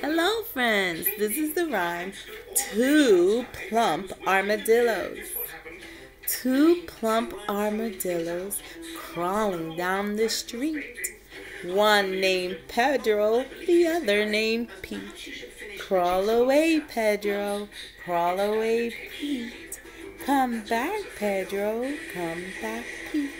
Hello, friends. This is the rhyme. Two plump armadillos. Two plump armadillos crawling down the street. One named Pedro, the other named Pete. Crawl away, Pedro. Crawl away, Pete. Come back, Pedro. Come back, Pete.